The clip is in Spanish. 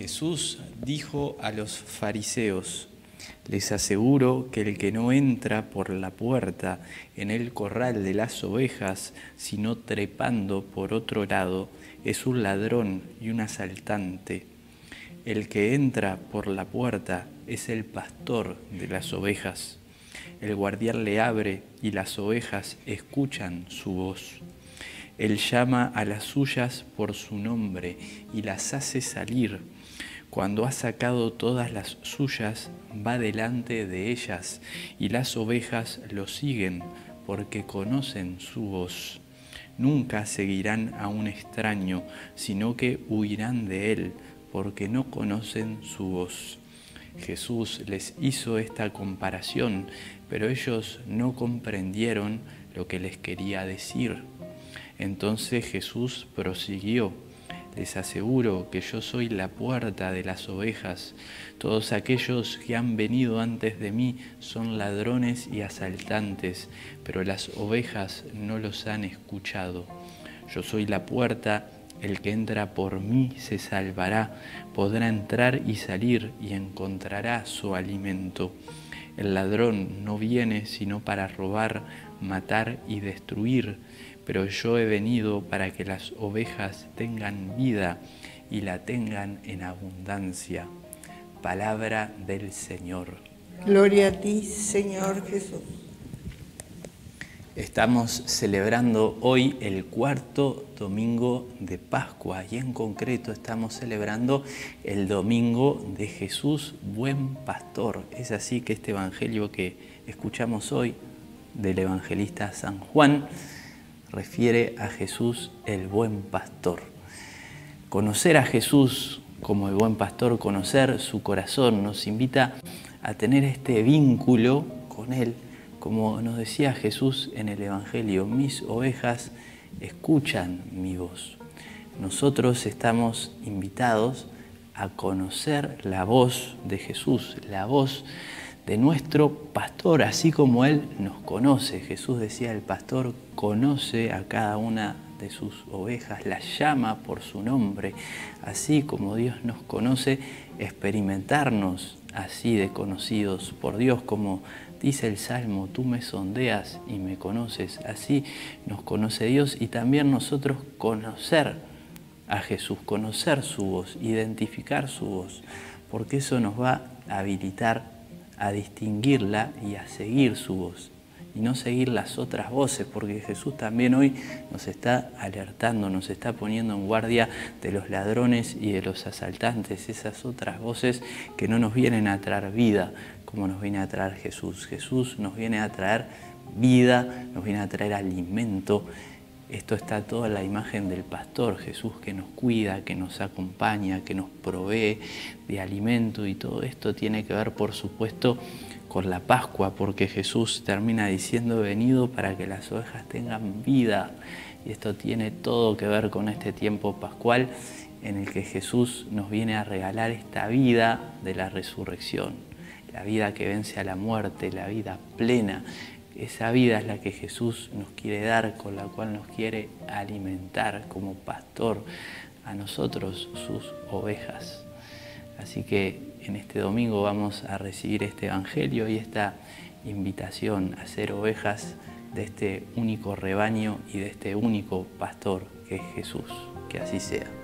Jesús dijo a los fariseos, les aseguro que el que no entra por la puerta en el corral de las ovejas, sino trepando por otro lado, es un ladrón y un asaltante. El que entra por la puerta es el pastor de las ovejas. El guardián le abre y las ovejas escuchan su voz. Él llama a las suyas por su nombre y las hace salir cuando ha sacado todas las suyas, va delante de ellas y las ovejas lo siguen porque conocen su voz. Nunca seguirán a un extraño, sino que huirán de él porque no conocen su voz. Jesús les hizo esta comparación, pero ellos no comprendieron lo que les quería decir. Entonces Jesús prosiguió les aseguro que yo soy la puerta de las ovejas. Todos aquellos que han venido antes de mí son ladrones y asaltantes, pero las ovejas no los han escuchado. Yo soy la puerta, el que entra por mí se salvará, podrá entrar y salir y encontrará su alimento. El ladrón no viene sino para robar, matar y destruir pero yo he venido para que las ovejas tengan vida y la tengan en abundancia. Palabra del Señor. Gloria a ti, Señor Jesús. Estamos celebrando hoy el cuarto domingo de Pascua y en concreto estamos celebrando el domingo de Jesús, buen pastor. Es así que este evangelio que escuchamos hoy del evangelista San Juan refiere a Jesús el buen pastor. Conocer a Jesús como el buen pastor, conocer su corazón, nos invita a tener este vínculo con Él, como nos decía Jesús en el Evangelio, mis ovejas escuchan mi voz. Nosotros estamos invitados a conocer la voz de Jesús, la voz de nuestro pastor, así como Él nos conoce. Jesús decía, el pastor conoce a cada una de sus ovejas, las llama por su nombre, así como Dios nos conoce, experimentarnos así de conocidos por Dios, como dice el Salmo, tú me sondeas y me conoces, así nos conoce Dios y también nosotros conocer a Jesús, conocer su voz, identificar su voz, porque eso nos va a habilitar a distinguirla y a seguir su voz y no seguir las otras voces, porque Jesús también hoy nos está alertando, nos está poniendo en guardia de los ladrones y de los asaltantes, esas otras voces que no nos vienen a traer vida como nos viene a traer Jesús. Jesús nos viene a traer vida, nos viene a traer alimento, esto está toda la imagen del pastor Jesús que nos cuida, que nos acompaña, que nos provee de alimento y todo esto tiene que ver, por supuesto, con la Pascua, porque Jesús termina diciendo, venido para que las ovejas tengan vida. Y esto tiene todo que ver con este tiempo pascual en el que Jesús nos viene a regalar esta vida de la resurrección, la vida que vence a la muerte, la vida plena, esa vida es la que Jesús nos quiere dar, con la cual nos quiere alimentar como pastor a nosotros, sus ovejas. Así que en este domingo vamos a recibir este Evangelio y esta invitación a ser ovejas de este único rebaño y de este único pastor que es Jesús. Que así sea.